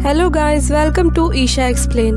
Hello guys welcome to Isha explain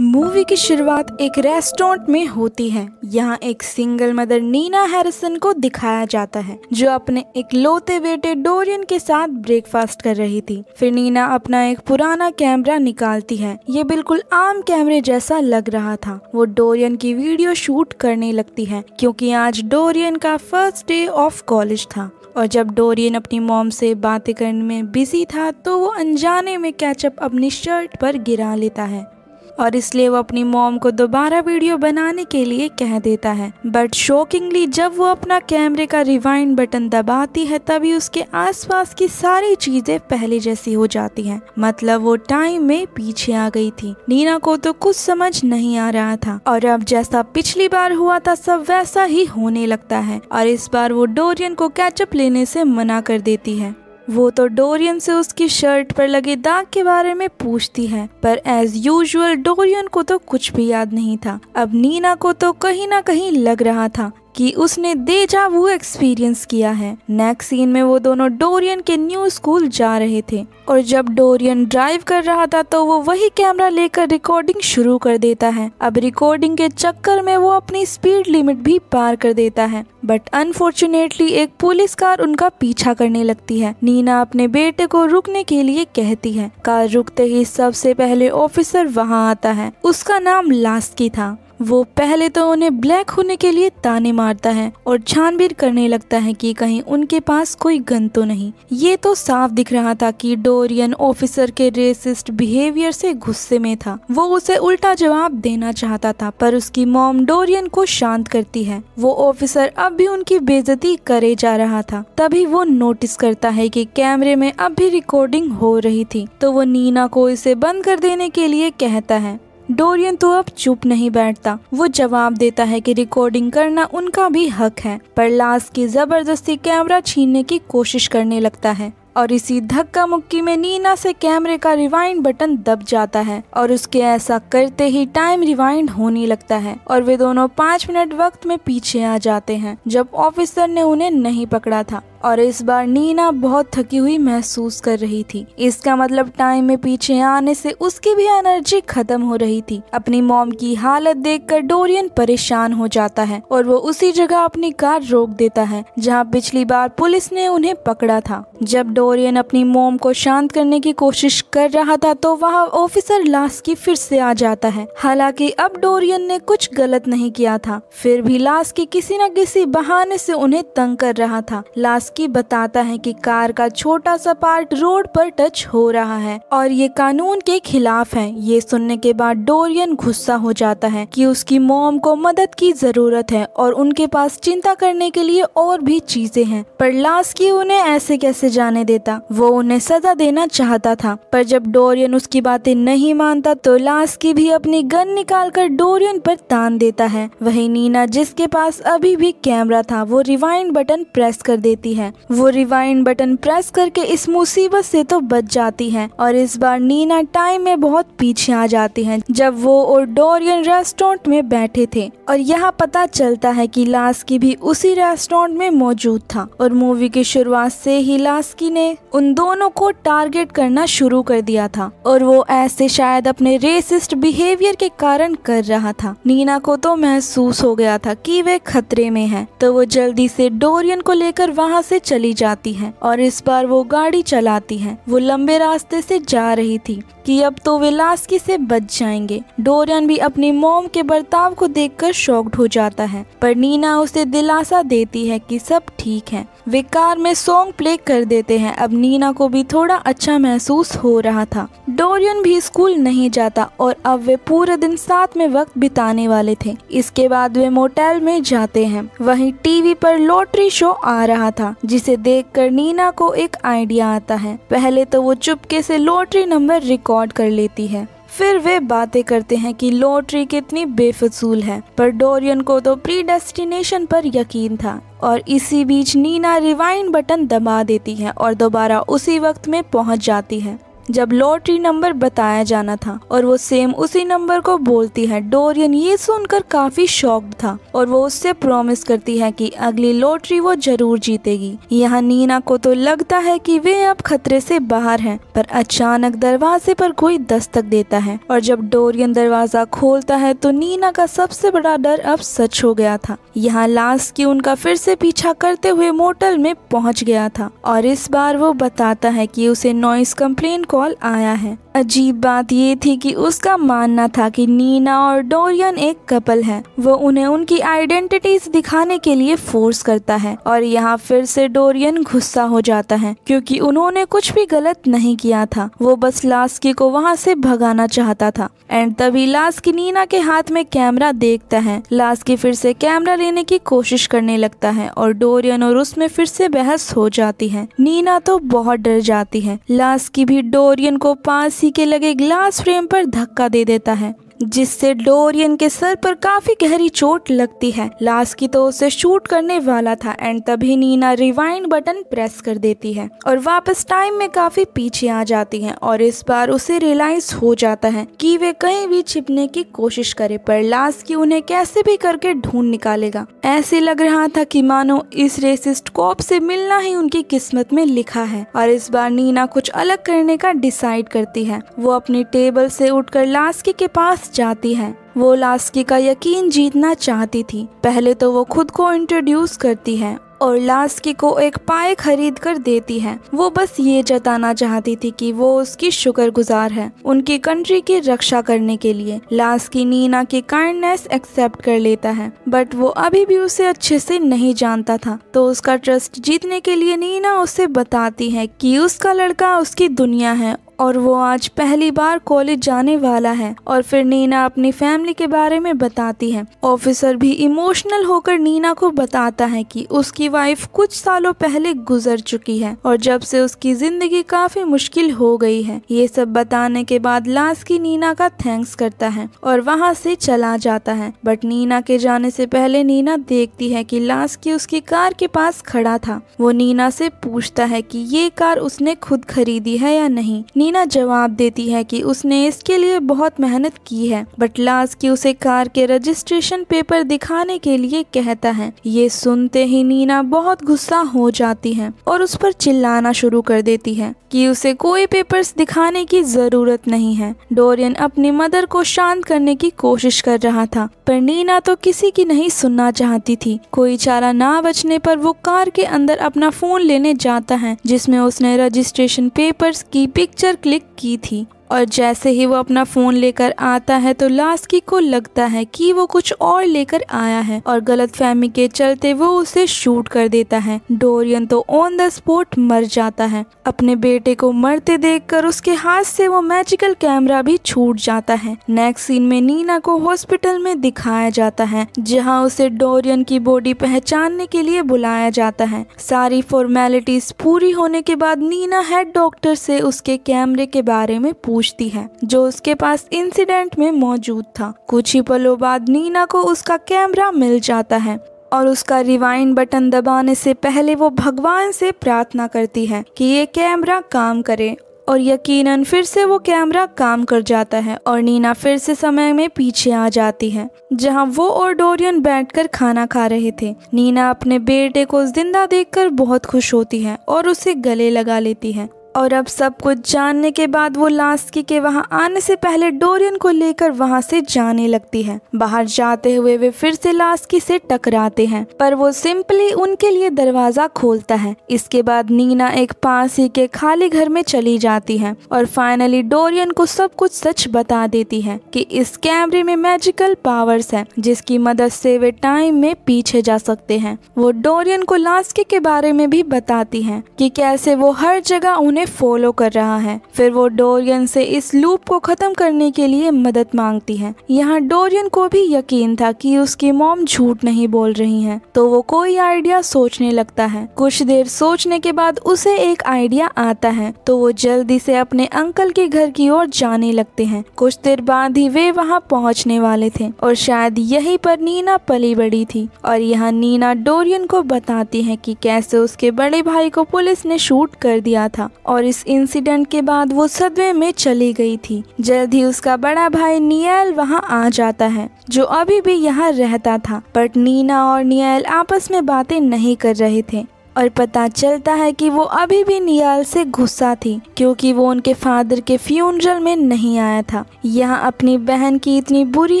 movie की शुरुआत एक रेस्टोरेंट में होती है। यहाँ एक सिंगल मदर नीना हैरिसन को दिखाया जाता है, जो अपने एक लोते बेटे डोरियन के साथ ब्रेकफास्ट कर रही थी। फिर नीना अपना एक पुराना कैमरा निकालती है। ये बिल्कुल आम कैमरे जैसा लग रहा था। वो डोरियन की वीडियो शूट करने लगती है, क्योंकि आज डोरियन का फ़र्स्ट डे ऑफ़ कॉलेज था। और जब डोरियन अपनी मॉम से बातें करने में बिज़ी था तो वो अनजाने में कैचअप अपनी शर्ट पर गिरा लेता है। और इसलिए वो अपनी मॉम को दोबारा वीडियो बनाने के लिए कह देता है। बट शॉकिंगली जब वो अपना कैमरे का रिवाइंड बटन दबाती है, तभी उसके आसपास की सारी चीज़ें पहले जैसी हो जाती हैं। मतलब वो टाइम में पीछे आ गई थी। नीना को तो कुछ समझ नहीं आ रहा था। और अब जैसा पिछली बार हुआ था, सब वैसा ही होने लगता है। और इस बार वो डोरियन को कैचअप लेने से मना कर देती है। वो तो डोरियन से उसकी शर्ट पर लगे दाग के बारे में पूछती है, पर एज यूजुअल डोरियन को तो कुछ भी याद नहीं था। अब नीना को तो कहीं ना कहीं लग रहा था कि उसने देजा वो एक्सपीरियंस किया है। नेक्स्ट सीन में वो दोनों डोरियन के न्यू स्कूल जा रहे थे। और जब डोरियन ड्राइव कर रहा था तो वो वही कैमरा लेकर रिकॉर्डिंग शुरू कर देता है। अब रिकॉर्डिंग के चक्कर में वो अपनी स्पीड लिमिट भी पार कर देता है। बट अनफॉर्चुनेटली एक पुलिस कार उनका पीछा करने लगती है। नीना अपने बेटे को रुकने के लिए कहती है। कार रुकते ही सबसे पहले ऑफिसर वहाँ आता है। उसका नाम लास्की था। वो पहले तो उन्हें ब्लैक होने के लिए ताने मारता है और छानबीन करने लगता है कि कहीं उनके पास कोई गन तो नहीं। ये तो साफ़ दिख रहा था कि डोरियन ऑफिसर के रेसिस्ट बिहेवियर से गुस्से में था। वो उसे उल्टा जवाब देना चाहता था, पर उसकी मॉम डोरियन को शांत करती है। वो ऑफिसर अब भी उनकी बेजती करे जा रहा था। तभी वो नोटिस करता है कि कैमरे में अब भी रिकॉर्डिंग हो रही थी तो वो नीना को इसे बंद कर देने के लिए कहता है। डोरियन तो अब चुप नहीं बैठता। वो जवाब देता है कि रिकॉर्डिंग करना उनका भी हक है, पर लाश की ज़बरदस्ती कैमरा छीनने की कोशिश करने लगता है। और इसी धक्का मुक्की में नीना से कैमरे का रिवाइंड बटन दब जाता है और उसके ऐसा करते ही टाइम रिवाइंड होने लगता है और वे दोनों पाँच मिनट वक्त में पीछे आ जाते हैं, जब ऑफिसर ने उन्हें नहीं पकड़ा था। और इस बार नीना बहुत थकी हुई महसूस कर रही थी। इसका मतलब टाइम में पीछे आने से उसकी भी एनर्जी खत्म हो रही थी। अपनी मॉम की हालत देखकर डोरियन परेशान हो जाता है और वो उसी जगह अपनी कार रोक देता है, जहाँ पिछली बार पुलिस ने उन्हें पकड़ा था। जब डोरियन अपनी मोम को शांत करने की कोशिश कर रहा था तो वहाँ ऑफिसर लाश की फिर से आ जाता है। हालाँकि अब डोरियन ने कुछ गलत नहीं किया था। फिर भी लाश की किसी न किसी बहाने से उन्हें तंग कर रहा था। लाश की बताता है कि कार का छोटा सा पार्ट रोड पर टच हो रहा है और ये कानून के खिलाफ है। ये सुनने के बाद डोरियन गुस्सा हो जाता है कि उसकी मोम को मदद की ज़रूरत है और उनके पास चिंता करने के लिए और भी चीज़ें हैं। पर लाश की उन्हें ऐसे कैसे जाने देता? वो उन्हें सजा देना चाहता था। पर जब डोरियन उसकी बातें नहीं मानता तो लाश की भी अपनी गन निकाल कर डोरियन पर तान देता है। वही नीना जिसके पास अभी भी कैमरा था, वो रिवाइंड बटन प्रेस कर देती है। है। वो रिवाइंड बटन प्रेस करके इस मुसीबत से तो बच जाती है और इस बार नीना टाइम में बहुत पीछे आ जाती है, जब वो और डोरियन रेस्टोरेंट में बैठे थे। और यहाँ पता चलता है कि लास्की भी उसी रेस्टोरेंट में मौजूद था और मूवी की शुरुआत से ही लास्की ने उन दोनों को टारगेट करना शुरू कर दिया था और वो ऐसे शायद अपने रेसिस्ट बिहेवियर के कारण कर रहा था। नीना को तो महसूस हो गया था कि वे खतरे में है। तो वो जल्दी से डोरियन को लेकर वहाँ से चली जाती है और इस बार वो गाड़ी चलाती है। वो लंबे रास्ते से जा रही थी कि अब तो वे लास्की से बच जाएँगे। डोरियन भी अपनी मोम के बर्ताव को देखकर शॉक्ड हो जाता है, पर नीना उसे दिलासा देती है कि सब ठीक है। वे कार में सॉन्ग प्ले कर देते हैं। अब नीना को भी थोड़ा अच्छा महसूस हो रहा था। डोरियन भी स्कूल नहीं जाता और अब वे पूरे दिन साथ में वक्त बिताने वाले थे। इसके बाद वे मोटेल में जाते हैं। वहीं टीवी पर लॉटरी शो आ रहा था, जिसे देखकर नीना को एक आइडिया आता है। पहले तो वो चुपके से लॉटरी नंबर रिकॉर्ड कर लेती है। फिर वे बातें करते हैं कि लॉटरी कितनी बेफजूल है, पर डोरियन को तो प्री डेस्टिनेशन पर यकीन था और इसी बीच नीना रिवाइंड बटन दबा देती है और दोबारा उसी वक्त में पहुँच जाती है। जब लॉटरी नंबर बताया जाना था और वो सेम उसी नंबर को बोलती है डोरियन ये सुनकर काफ़ी शॉक्ड था और वो उससे प्रॉमिस करती है कि अगली लॉटरी वो ज़रूर जीतेगी। यहाँ नीना को तो लगता है कि वे अब खतरे से बाहर हैं, पर अचानक दरवाजे पर कोई दस्तक देता है और जब डोरियन दरवाज़ा खोलता है तो नीना का सबसे बड़ा डर अब सच हो गया था। यहाँ लास्ट की उनका फिर से पीछा करते हुए मोटल में पहुँच गया था और इस बार वो बताता है कि उसे नॉइस कंप्लेन कॉल आया है। अजीब बात ये थी कि उसका मानना था कि नीना और डोरियन एक कपल है। वो उन्हें उनकी आइडेंटिटीज दिखाने के लिए फोर्स करता है और यहाँ फिर से डोरियन गुस्सा हो जाता है, क्योंकि उन्होंने कुछ भी गलत नहीं किया था। वो बस लास्की को वहाँ से भगाना चाहता था। एंड तभी लास्की नीना के हाथ में कैमरा देखता है। लास्की फिर से कैमरा लेने की कोशिश करने लगता है और डोरियन और उसमें फिर से बहस हो जाती है। नीना तो बहुत डर जाती है। लास्की भी डोरियन को पास ही के लगे ग्लास फ्रेम पर धक्का दे देता है। जिससे डोरियन के सर पर काफ़ी गहरी चोट लगती है। लास्ट की तो उसे शूट करने वाला था एंड तभी नीना रिवाइंड बटन प्रेस कर देती है और वापस टाइम में काफ़ी पीछे आ जाती है और इस बार उसे रियलाइज़ हो जाता है कि वे कहीं भी छिपने की कोशिश करे, पर लास्ट की उन्हें कैसे भी करके ढूंढ निकालेगा। ऐसे लग रहा था कि मानो इस रेसिस्ट कॉप से मिलना ही उनकी किस्मत में लिखा है और इस बार नीना कुछ अलग करने का डिसाइड करती है। वो अपनी टेबल से उठकर लास्की के पास जाती है। वो लास्की का यकीन जीतना चाहती थी। पहले तो वो खुद को इंट्रोड्यूस करती है और लास्की को एक पाए खरीद कर देती है। वो बस ये जताना चाहती थी कि वो उसकी शुक्रगुजार है उनकी कंट्री की रक्षा करने के लिए। लास्की नीना की काइंडनेस एक्सेप्ट कर लेता है। बट वो अभी भी उसे अच्छे से नहीं जानता था। तो उसका ट्रस्ट जीतने के लिए नीना उसे बताती है कि उसका लड़का उसकी दुनिया है और वो आज पहली बार कॉलेज जाने वाला है और फिर नीना अपनी फैमिली के बारे में बताती है। ऑफिसर भी इमोशनल होकर नीना को बताता है कि उसकी वाइफ कुछ सालों पहले गुजर चुकी है और जब से उसकी ज़िंदगी काफ़ी मुश्किल हो गई है। ये सब बताने के बाद लास की नीना का थैंक्स करता है और वहाँ से चला जाता है। बट नीना के जाने से पहले नीना देखती है कि लास की उसकी कार के पास खड़ा था। वो नीना से पूछता है कि ये कार उसने खुद खरीदी है या नहीं। नीना जवाब देती है कि उसने इसके लिए बहुत मेहनत की है बट लास्ट की उसे कार के रजिस्ट्रेशन पेपर दिखाने के लिए कहता है। ये सुनते ही नीना बहुत गुस्सा हो जाती है और उस पर चिल्लाना शुरू कर देती है कि उसे कोई पेपर्स दिखाने की ज़रूरत नहीं है। डोरियन अपनी मदर को शांत करने की कोशिश कर रहा था, पर नीना तो किसी की नहीं सुनना चाहती थी। कोई चारा ना बचने पर वो कार के अंदर अपना फ़ोन लेने जाता है, जिसमें उसने रजिस्ट्रेशन पेपर्स की पिक्चर क्लिक की थी। और जैसे ही वो अपना फ़ोन लेकर आता है तो लास्की को लगता है कि वो कुछ और लेकर आया है और गलत फहमी के चलते वो उसे शूट कर देता है। डोरियन तो ऑन द स्पॉट मर जाता है। अपने बेटे को मरते देखकर उसके हाथ से वो मैजिकल कैमरा भी छूट जाता है। नेक्स्ट सीन में नीना को हॉस्पिटल में दिखाया जाता है, जहाँ उसे डोरियन की बॉडी पहचानने के लिए बुलाया जाता है। सारी फॉर्मेलिटीज पूरी होने के बाद नीना हेड डॉक्टर से उसके कैमरे के बारे में पूछ पूछती है, जो उसके पास इंसिडेंट में मौजूद था। कुछ ही पलों बाद नीना को उसका कैमरा मिल जाता है और उसका रिवाइंड बटन दबाने से पहले वो भगवान से प्रार्थना करती है कि ये कैमरा काम करे और यकीनन फिर से वो कैमरा काम कर जाता है और नीना फिर से समय में पीछे आ जाती है, जहाँ वो और डोरियन बैठकर खाना खा रहे थे। नीना अपने बेटे को ज़िंदा देखकर बहुत खुश होती है और उसे गले लगा लेती है। और अब सब कुछ जानने के बाद वो लास्की के वहाँ आने से पहले डोरियन को लेकर वहाँ से जाने लगती है। बाहर जाते हुए वे फिर से लास्की से टकराते हैं, पर वो सिंपली उनके लिए दरवाज़ा खोलता है। इसके बाद नीना एक पास ही के खाली घर में चली जाती है और फाइनली डोरियन को सब कुछ सच बता देती है कि इस कैमरे में मैजिकल पावर्स है, जिसकी मदद से वे टाइम में पीछे जा सकते हैं। वो डोरियन को लास्की के बारे में भी बताती है कि कैसे वो हर जगह उन्हें उन्हें फॉलो कर रहा है। फिर वो डोरियन से इस लूप को खत्म करने के लिए मदद मांगती है। यहाँ डोरियन को भी यकीन था कि उसकी मॉम झूठ नहीं बोल रही है। तो वो कोई आइडिया सोचने लगता है। कुछ देर सोचने के बाद उसे एक आइडिया आता है। तो वो जल्दी से अपने अंकल के घर की ओर जाने लगते हैं। कुछ देर बाद ही वे वहाँ पहुँचने वाले थे और शायद यही पर नीना पली बड़ी थी। और यहाँ नीना डोरियन को बताती है कि कैसे उसके बड़े भाई को पुलिस ने शूट कर दिया था। और इस इंसिडेंट के बाद वो सदमे में चली गई थी। जल्द ही उसका बड़ा भाई नियल वहाँ आ जाता है, जो अभी भी यहाँ रहता था। बट नीना और नियल आपस में बातें नहीं कर रहे थे और पता चलता है कि वो अभी भी नियाल से गुस्सा थी, क्योंकि वो उनके फादर के फ्यूनरल में नहीं आया था। यहाँ अपनी बहन की इतनी बुरी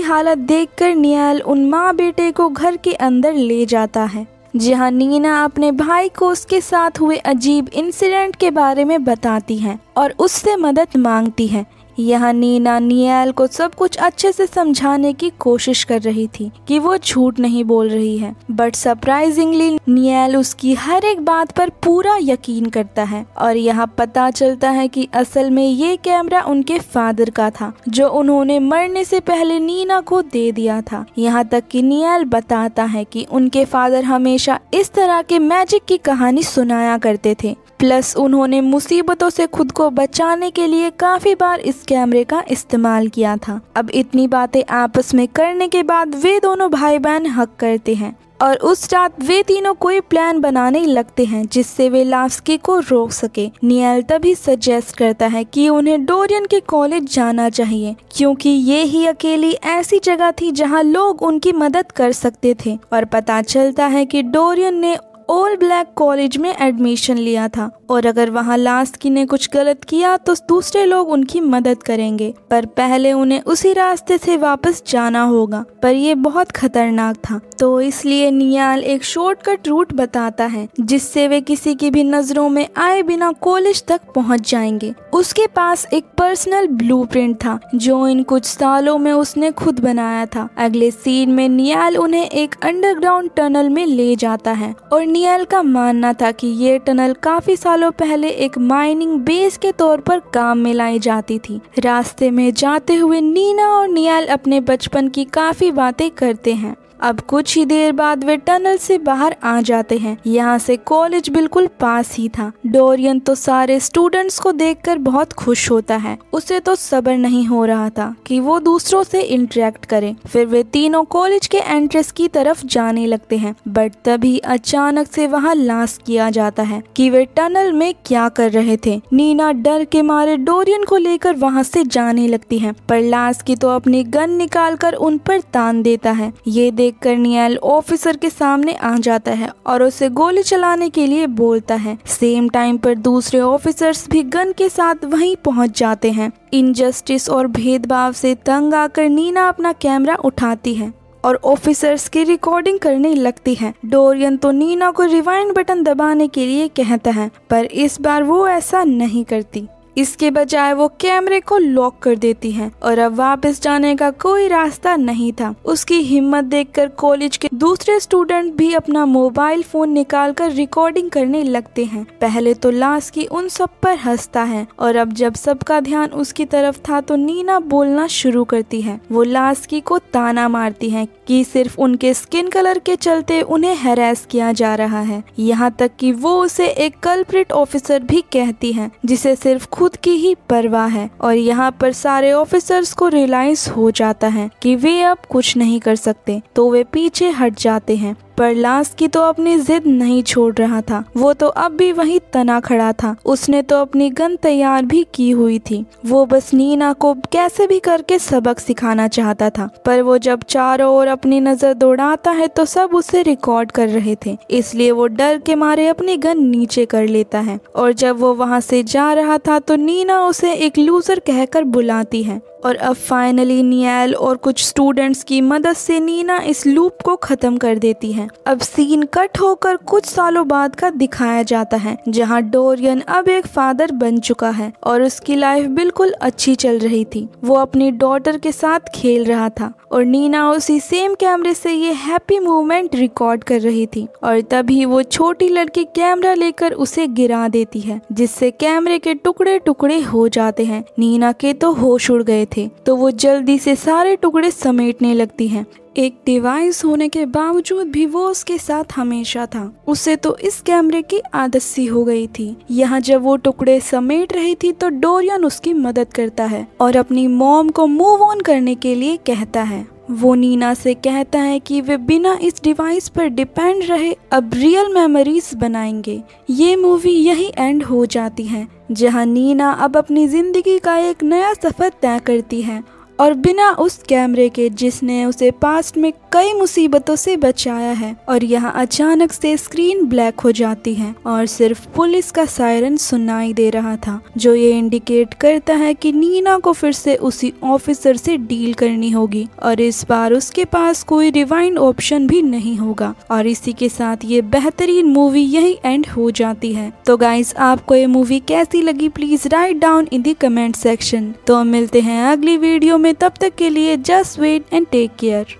हालत देखकर नियाल उन माँ बेटे को घर के अंदर ले जाता है। जहाँ नीना अपने भाई को उसके साथ हुए अजीब इंसिडेंट के बारे में बताती है और उससे मदद मांगती है। यहाँ नीना नियल को सब कुछ अच्छे से समझाने की कोशिश कर रही थी कि वो झूठ नहीं बोल रही है। बट सरप्राइजिंगली नियल उसकी हर एक बात पर पूरा यकीन करता है और यहाँ पता चलता है कि असल में ये कैमरा उनके फादर का था, जो उन्होंने मरने से पहले नीना को दे दिया था। यहाँ तक कि नियल बताता है कि उनके फादर हमेशा इस तरह के मैजिक की कहानी सुनाया करते थे। प्लस उन्होंने मुसीबतों से खुद को बचाने के लिए काफ़ी बार इस कैमरे का इस्तेमाल किया था। अब इतनी बातें आपस में करने के बाद वे दोनों भाई बहन हक करते हैं और उस रात वे तीनों कोई प्लान बनाने लगते हैं जिससे वे लास्की को रोक सके। नियल तभी सजेस्ट करता है कि उन्हें डोरियन के कॉलेज जाना चाहिए, क्योंकि ये ही अकेली ऐसी जगह थी जहाँ लोग उनकी मदद कर सकते थे। और पता चलता है कि डोरियन ने ऑल ब्लैक कॉलेज में एडमिशन लिया था। और अगर वहाँ की ने कुछ गलत किया तो दूसरे लोग उनकी मदद करेंगे। पर पहले उन्हें उसी रास्ते से वापस जाना होगा। पर ये बहुत खतरनाक था। तो इसलिए नियाल एक शॉर्टकट रूट बताता है, जिससे वे किसी की भी नज़रों में आए बिना कॉलेज तक पहुँच जाएँगे। उसके पास एक पर्सनल ब्लूप्रिंट था, जो इन कुछ सालों में उसने खुद बनाया था। अगले सीन में नियाल उन्हें एक अंडरग्राउंड टनल में ले जाता है। और नियाल का मानना था कि ये टनल काफ़ी सालों पहले एक माइनिंग बेस के तौर पर काम में लाई जाती थी। रास्ते में जाते हुए नीना और नियाल अपने बचपन की काफ़ी बातें करते हैं। अब कुछ ही देर बाद वे टनल से बाहर आ जाते हैं। यहाँ से कॉलेज बिल्कुल पास ही था। डोरियन तो सारे स्टूडेंट्स को देखकर बहुत खुश होता है। उसे तो सबर नहीं हो रहा था कि वो दूसरों से इंटरेक्ट करे। फिर वे तीनों कॉलेज के एंट्रेंस की तरफ़ जाने लगते हैं। बट तभी अचानक से वहाँ लाश किया जाता है कि वे टनल में क्या कर रहे थे। नीना डर के मारे डोरियन को लेकर वहाँ से जाने लगती है। पर लाश की तो अपनी गन निकाल कर उन पर तान देता है। ये देख देखकर नियल ऑफिसर के सामने आ जाता है और उसे गोली चलाने के लिए बोलता है। सेम टाइम पर दूसरे ऑफिसर्स भी गन के साथ वहीं पहुँच जाते हैं। इनजस्टिस और भेदभाव से तंग आकर नीना अपना कैमरा उठाती है और ऑफिसर्स की रिकॉर्डिंग करने लगती है। डोरियन तो नीना को रिवाइंड बटन दबाने के लिए कहता है, पर इस बार वो ऐसा नहीं करती। इसके बजाय वो कैमरे को लॉक कर देती है और अब वापस जाने का कोई रास्ता नहीं था। उसकी हिम्मत देखकर कॉलेज के दूसरे स्टूडेंट भी अपना मोबाइल फ़ोन निकालकर रिकॉर्डिंग करने लगते हैं। पहले तो लाश की उन सब पर हंसता है और अब जब सबका ध्यान उसकी तरफ़ था तो नीना बोलना शुरू करती है। वो लास्की को ताना मारती है कि सिर्फ़ उनके स्किन कलर के चलते उन्हें हैरेस किया जा रहा है। यहाँ तक कि वो उसे एक कल्प्रिट ऑफिसर भी कहती है, जिसे सिर्फ़ खुद की ही परवाह है और यहाँ पर सारे ऑफिसर्स को रियलाइज़ हो जाता है कि वे अब कुछ नहीं कर सकते तो वे पीछे हट जाते हैं। पर लाश की तो अपनी जिद नहीं छोड़ रहा था। वो तो अब भी वही तना खड़ा था। उसने तो अपनी गन तैयार भी की हुई थी। वो बस नीना को कैसे भी करके सबक सिखाना चाहता था। पर वो जब चारों ओर अपनी नज़र दौड़ाता है तो सब उसे रिकॉर्ड कर रहे थे। इसलिए वो डर के मारे अपनी गन नीचे कर लेता है। और जब वो वहाँ से जा रहा था तो नीना उसे एक लूजर कहकर बुलाती है। और अब फाइनली नियल और कुछ स्टूडेंट्स की मदद से नीना इस लूप को खत्म कर देती है। अब सीन कट होकर कुछ सालों बाद का दिखाया जाता है, जहाँ डोरियन अब एक फादर बन चुका है और उसकी लाइफ बिल्कुल अच्छी चल रही थी। वो अपनी डॉटर के साथ खेल रहा था और नीना उसी सेम कैमरे से ये हैप्पी मोमेंट रिकॉर्ड कर रही थी और तभी वो छोटी लड़की कैमरा लेकर उसे गिरा देती है, जिससे कैमरे के टुकड़े टुकड़े हो जाते हैं। नीना के तो होश उड़ गए थे तो वो जल्दी से सारे टुकड़े समेटने लगती है। एक डिवाइस होने के बावजूद भी वो उसके साथ हमेशा था। उसे तो इस कैमरे की आदत सी हो गई थी। यहाँ जब वो टुकड़े समेट रही थी तो डोरियन उसकी मदद करता है और अपनी मॉम को मूव ऑन करने के लिए कहता है। वो नीना से कहता है कि वे बिना इस डिवाइस पर डिपेंड रहे अब रियल मेमोरीज बनाएँगे। ये मूवी यही एंड हो जाती है। जहाँ नीना अब अपनी ज़िंदगी का एक नया सफ़र तय करती है और बिना उस कैमरे के जिसने उसे पास्ट में कई मुसीबतों से बचाया है और यहाँ अचानक से स्क्रीन ब्लैक हो जाती है और सिर्फ़ पुलिस का सायरन सुनाई दे रहा था, जो ये इंडिकेट करता है कि नीना को फिर से उसी ऑफिसर से डील करनी होगी और इस बार उसके पास कोई रिवाइंड ऑप्शन भी नहीं होगा और इसी के साथ ये बेहतरीन मूवी यही एंड हो जाती है। तो गाइज़ आपको ये मूवी कैसी लगी? Please write down in the comment section. तो मिलते हैं अगली वीडियो में तब तक के लिए just wait and take care